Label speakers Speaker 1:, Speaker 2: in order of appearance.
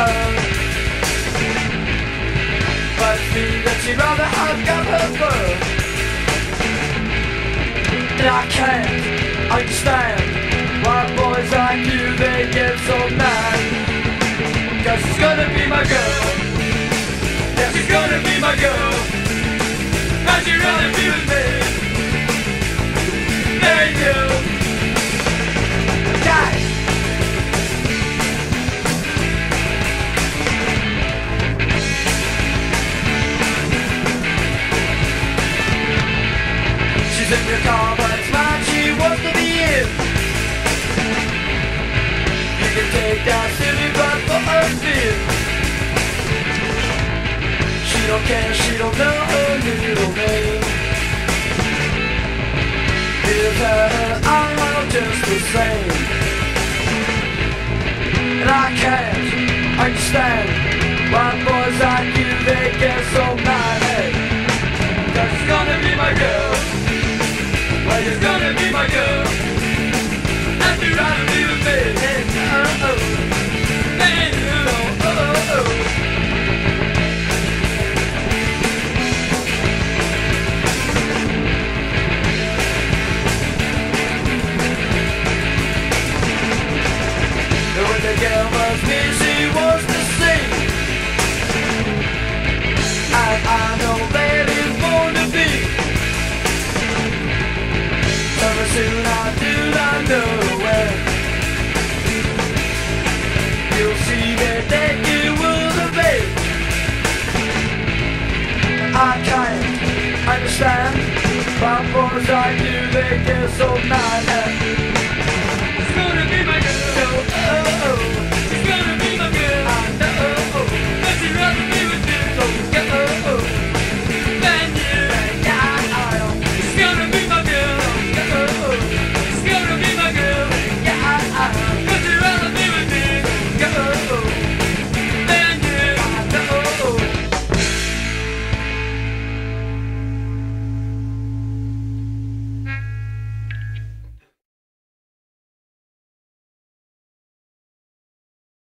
Speaker 1: her. But me that she'd rather hug up her fur. And I can't understand why boys like you, they get so mad. Cause she's gonna be my girl. Yeah, she's gonna be my girl. And she'd rather be with in your car, but. She wants to be in. You can take that for a spin. She don't care, she don't know her name. Here's her I'm just the same. And I can't understand why boys like you they get so gonna be my girl. And you're can't understand why boys like you they